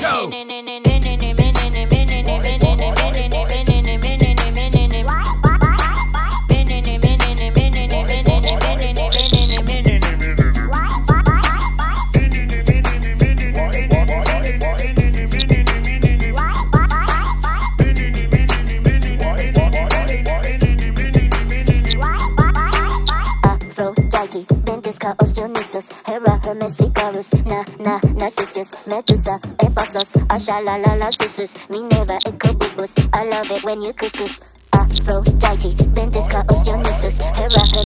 Go! Medusa, Ephasos, Ashalalala, sisters, Minerva, Ecobubus. I love it when you couscous. Aphrodite, Osteon.